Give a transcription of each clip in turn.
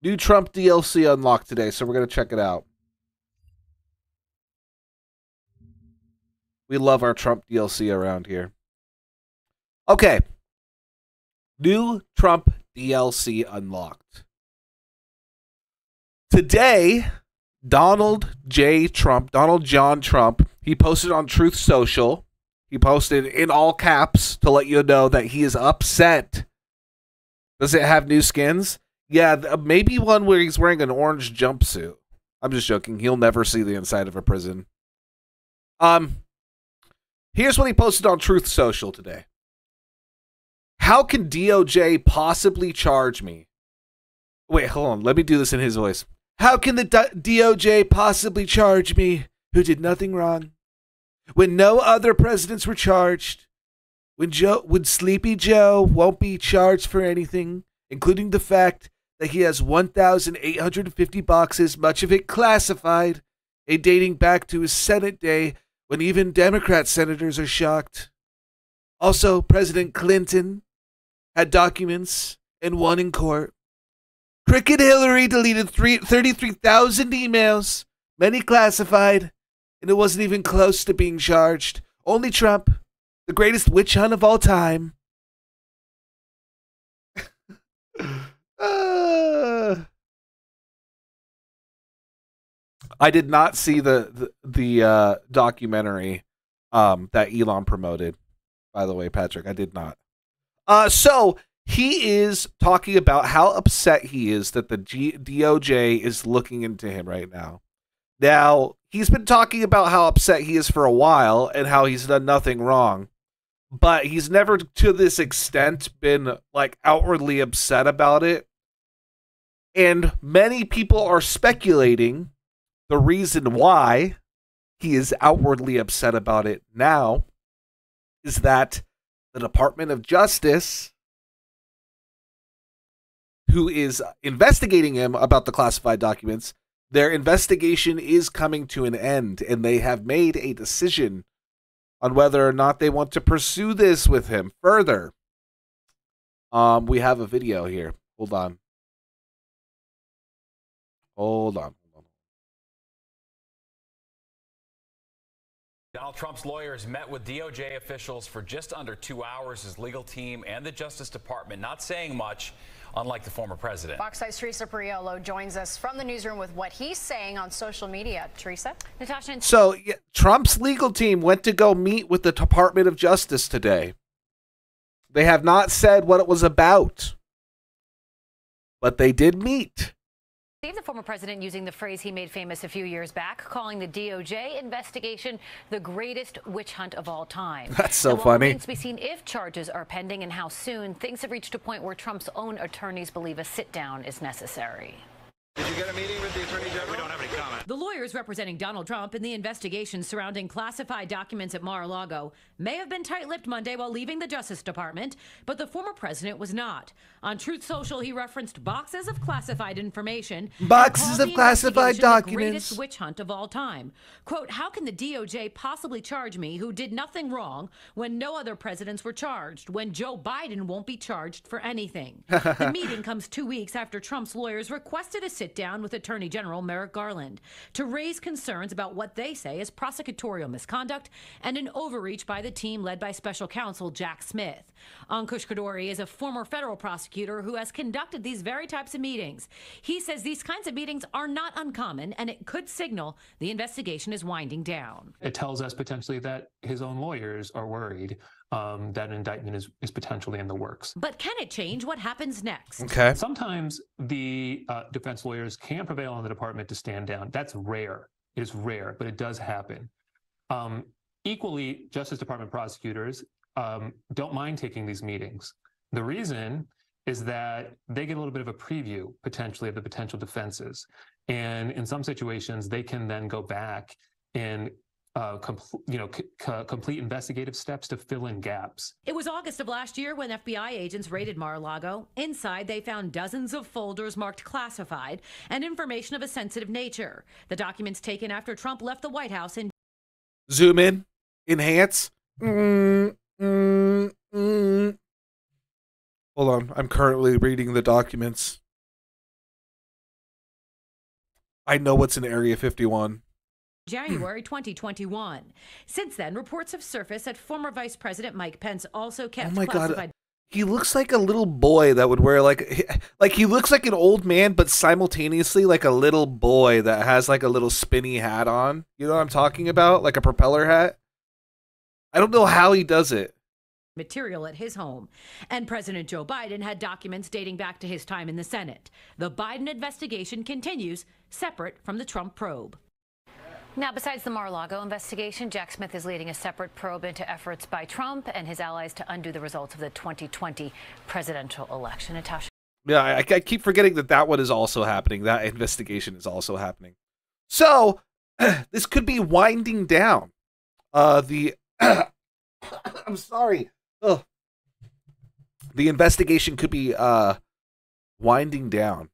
New Trump DLC unlocked today, so we're gonna check it out. We love our Trump DLC around here. Okay. New Trump DLC unlocked. Today, Donald J. Trump, Donald John Trump, he posted on Truth Social. He posted in all caps to let you know that he is upset. Does it have new skins? Yeah, maybe one where he's wearing an orange jumpsuit. I'm just joking. He'll never see the inside of a prison. Um, here's what he posted on Truth Social today. How can DOJ possibly charge me? Wait, hold on. Let me do this in his voice. How can the DOJ possibly charge me who did nothing wrong? When no other presidents were charged, when Joe when Sleepy Joe won't be charged for anything, including the fact that he has 1,850 boxes, much of it classified, a dating back to his Senate day when even Democrat senators are shocked. Also, President Clinton had documents and won in court. Crooked Hillary deleted three, 33,000 emails, many classified, and it wasn't even close to being charged. Only Trump, the greatest witch hunt of all time. Uh, I did not see the the, the uh, documentary um, that Elon promoted. By the way, Patrick, I did not. Uh, so he is talking about how upset he is that the G- DOJ is looking into him right now. Now, he's been talking about how upset he is for a while and how he's done nothing wrong, but he's never to this extent been like outwardly upset about it. And many people are speculating the reason why he is outwardly upset about it now is that the Department of Justice who is investigating him about the classified documents, their investigation is coming to an end, and they have made a decision on whether or not they want to pursue this with him further. Um, we have a video here. Hold on. Hold on. Donald Trump's lawyers met with DOJ officials for just under two hours. His legal team and the Justice Department not saying much, unlike the former president. Fox 5's Teresa Priolo joins us from the newsroom with what he's saying on social media. Teresa? Natasha and So, yeah, Trump's legal team went to go meet with the Department of Justice today. They have not said what it was about, but they did meet. Steve, the former president, using the phrase he made famous a few years back, calling the DOJ investigation the greatest witch hunt of all time. That's so funny. It remains to be seen if charges are pending and how soon. Things have reached a point where Trump's own attorneys believe a sit down is necessary. Did you get a meeting with the Attorney General? We don't have any comment. The lawyers representing Donald Trump in the investigation surrounding classified documents at Mar-a-Lago may have been tight-lipped Monday while leaving the Justice Department, but the former president was not. On Truth Social, he referenced boxes of classified information. Boxes of classified documents. The greatest witch hunt of all time. "Quote: How can the DOJ possibly charge me, who did nothing wrong, when no other presidents were charged? When Joe Biden won't be charged for anything? the meeting comes two weeks after Trump's lawyers requested a sit-down with Attorney General Merrick Garland to raise concerns about what they say is prosecutorial misconduct and an overreach by the team led by special counsel Jack Smith. Ankush Khardori is a former federal prosecutor who has conducted these very types of meetings. He says these kinds of meetings are not uncommon and it could signal the investigation is winding down. It tells us potentially that his own lawyers are worried um, that indictment is, is potentially in the works. But can it change what happens next? Okay. Sometimes the uh, defense lawyers can prevail on the department to stand down. That's rare. It is rare, but it does happen. Um, equally, Justice Department prosecutors um, don't mind taking these meetings. The reason is that they get a little bit of a preview potentially of the potential defenses. And in some situations, they can then go back and uh, compl- you know, c- c- complete investigative steps to fill in gaps. It was August of last year when FBI agents raided Mar-a-Lago. Inside, they found dozens of folders marked classified and information of a sensitive nature. The documents taken after Trump left the White House in Zoom in, enhance. Mm, mm, mm. Hold on. I'm currently reading the documents. I know what's in Area 51. January 2021. Since then, reports have surfaced that former Vice President Mike Pence also kept Oh my God. He looks like a little boy that would wear like like he looks like an old man, but simultaneously like a little boy that has like a little spinny hat on. You know what I'm talking about? Like a propeller hat. I don't know how he does it. material at his home. And President Joe Biden had documents dating back to his time in the Senate. The Biden investigation continues, separate from the Trump probe. Now, besides the Mar-a-Lago investigation, Jack Smith is leading a separate probe into efforts by Trump and his allies to undo the results of the 2020 presidential election. Natasha. Yeah, I, I keep forgetting that that one is also happening. That investigation is also happening. So this could be winding down. Uh, the I'm sorry. Ugh. The investigation could be uh winding down.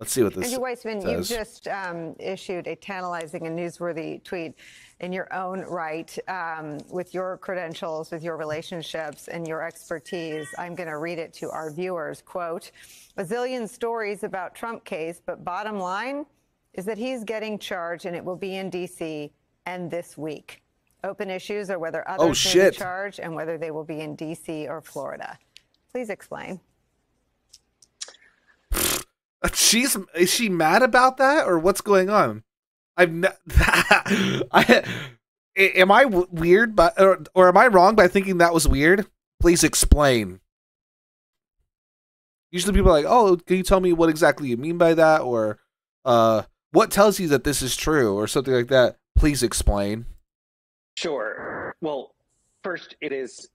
Let's see what this Andrew Weissmann, you says. just um, issued a tantalizing and newsworthy tweet in your own right um, with your credentials, with your relationships, and your expertise. I'm going to read it to our viewers. Quote, a zillion stories about Trump case, but bottom line is that he's getting charged and it will be in D.C. and this week. Open issues are whether others may Oh, shit. be charged and whether they will be in D.C. or Florida. Please explain. She's is she mad about that or what's going on? I've ne- I am I weird but or, or am I wrong by thinking that was weird? Please explain. Usually people are like, "Oh, can you tell me what exactly you mean by that?" or uh what tells you that this is true or something like that. Please explain. Sure. Well, first, it is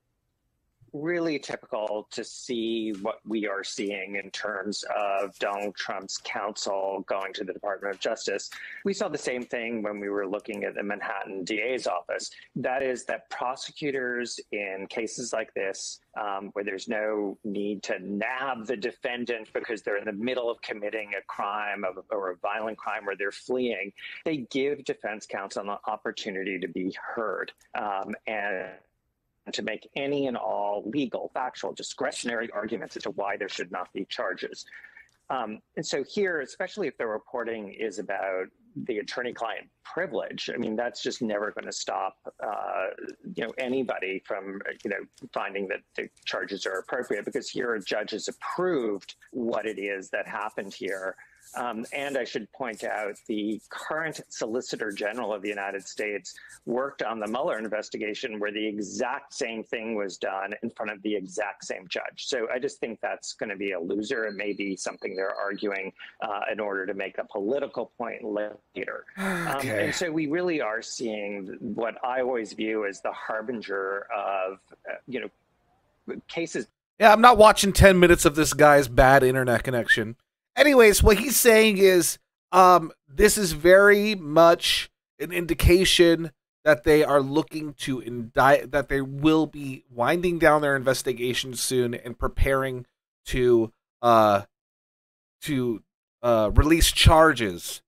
really typical to see what we are seeing in terms of Donald Trump's counsel going to the Department of Justice. We saw the same thing when we were looking at the Manhattan DA's office. That is, that prosecutors in cases like this, um, where there's no need to nab the defendant because they're in the middle of committing a crime of, or a violent crime where they're fleeing, they give defense counsel an opportunity to be heard. Um, and to make any and all legal, factual, discretionary arguments as to why there should not be charges. Um, and so here, especially if the reporting is about the attorney-client privilege, I mean, that's just never going to stop, uh, you know, anybody from, you know, finding that the charges are appropriate because here a judge has approved what it is that happened here. Um, and I should point out the current Solicitor General of the United States worked on the Mueller investigation where the exact same thing was done in front of the exact same judge. So I just think that's going to be a loser. It may be something they're arguing uh, in order to make a political point later. Um, Okay. and so we really are seeing what I always view as the harbinger of, uh, you know, cases Yeah, I'm not watching 10 minutes of this guy's bad internet connection. Anyways, what he's saying is um this is very much an indication that they are looking to indict that they will be winding down their investigation soon and preparing to uh to uh release charges.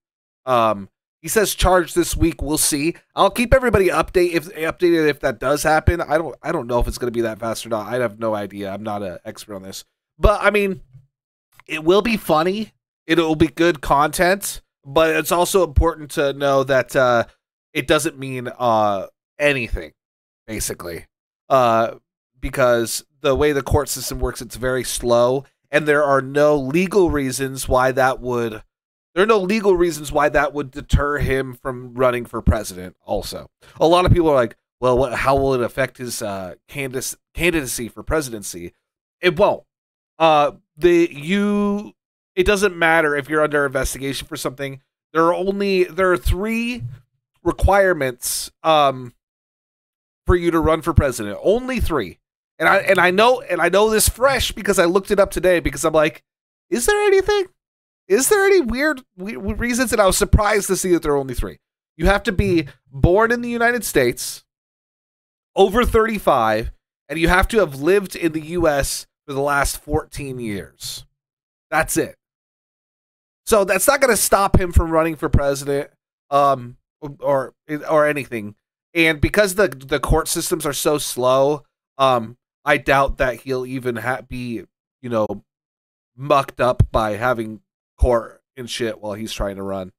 Um he says charge this week. We'll see. I'll keep everybody update if updated if that does happen. I don't I don't know if it's going to be that fast or not. I have no idea. I'm not an expert on this. But I mean, it will be funny. It'll be good content, but it's also important to know that uh it doesn't mean uh anything basically. Uh because the way the court system works it's very slow and there are no legal reasons why that would there are no legal reasons why that would deter him from running for president. Also, a lot of people are like, "Well, what, how will it affect his uh, candidacy candidacy for presidency?" It won't. Uh, the you, it doesn't matter if you're under investigation for something. There are only there are three requirements um for you to run for president. Only three, and I and I know and I know this fresh because I looked it up today because I'm like, is there anything? Is there any weird, weird reasons? And I was surprised to see that there are only three. You have to be born in the United States, over 35, and you have to have lived in the U.S. for the last 14 years. That's it. So that's not going to stop him from running for president, um, or or anything. And because the the court systems are so slow, um, I doubt that he'll even be, you know, mucked up by having court and shit while he's trying to run.